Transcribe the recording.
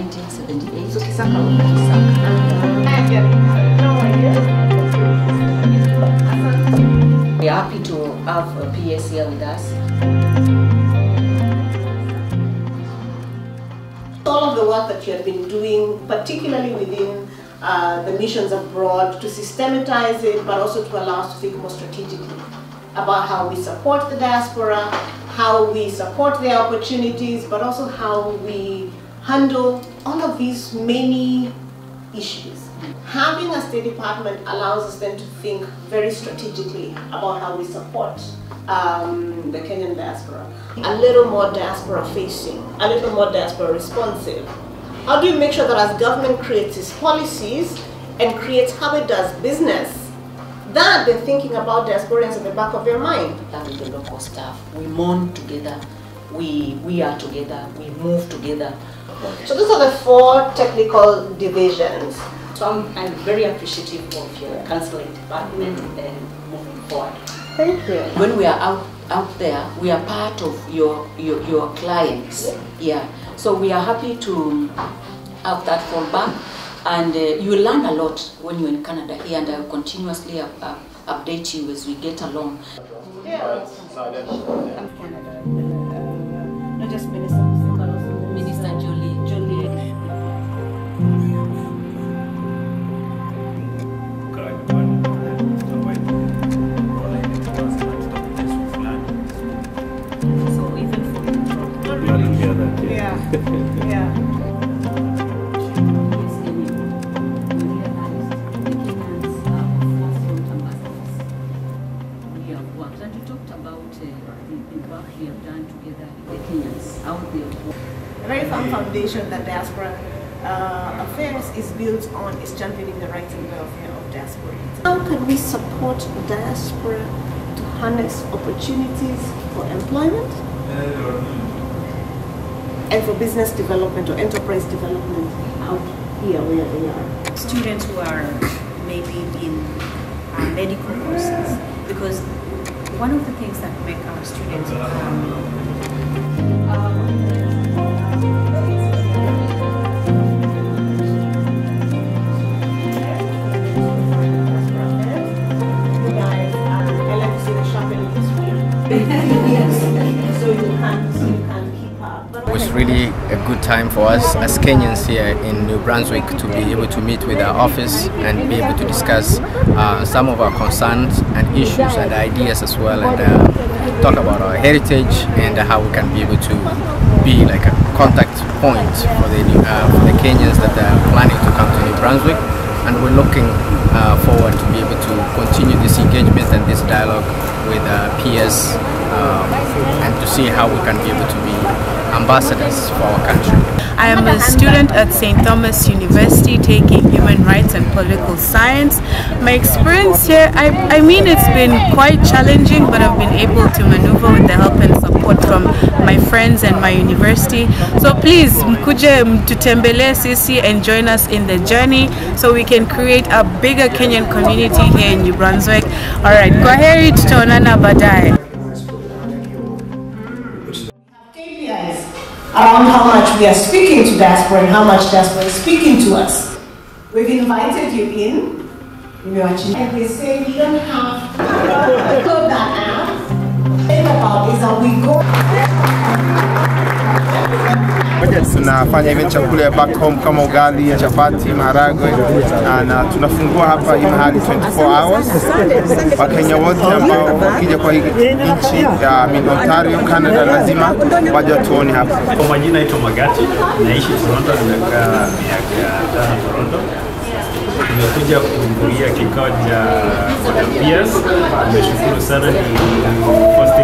1978. We are happy to have a PS here with us. All of the work that you have been doing, particularly within uh, the missions abroad, to systematize it, but also to allow us to think more strategically about how we support the diaspora, how we support their opportunities, but also how we handle all of these many issues. Having a State Department allows us then to think very strategically about how we support um, the Kenyan diaspora. A little more diaspora facing, a little more diaspora responsive. How do you make sure that as government creates its policies and creates how it does business, that they're thinking about diasporans at the back of their mind? That with the local staff. We mourn together. We we are together. We move together. So those are the four technical divisions. So I'm, I'm very appreciative of your counseling department and moving forward. Thank you. When we are out out there, we are part of your your, your clients. Yeah. So we are happy to have that fallback, and uh, you learn a lot when you're in Canada here, and I will continuously up, up, update you as we get along. Yeah. I'm Canada. Not just Minister A very firm foundation that diaspora uh, affairs is built on is championing the rights and welfare of diasporans. How can we support diaspora to harness opportunities for employment and for business development or enterprise development out here where they are? students who are maybe in uh, medical courses because one of the things that make our students um, good time for us as Kenyans here in New Brunswick to be able to meet with our office and be able to discuss uh, some of our concerns and issues and ideas as well and uh, talk about our heritage and how we can be able to be like a contact point for the, uh, for the Kenyans that are planning to come to New Brunswick. And we're looking uh, forward to be able to continue this engagement and this dialogue with uh, PS um, and to see how we can be able to be ambassadors for our country. I am a student at St. Thomas University taking human rights and political science. My experience here, I, I mean, it's been quite challenging, but I've been able to maneuver with the help and support from my friends and my university. So please, mkuje mtutembelee sisi and join us in the journey so we can create a bigger Kenyan community here in New Brunswick. All right, kwa heri, tutaonana baadaye. Around how much we are speaking to diaspora and how much diaspora is speaking to us. We've invited you in. And they say we don't have to download that app. Think about is that we go tunafanya event chakula ya back home kama ugali, chapati, maharagwe na, na tunafungua hapa hii mahali 24 hours. Wakenya wote ambao wakija kwa nchi ya Ontario, Canada lazima waje tuone hapa. Kwa majina naitwa Magati, naishi Toronto, nimekaa miaka tano Toronto. Tumekuja kuhudhuria kikao cha Olympias. Nimeshukuru sana, ni first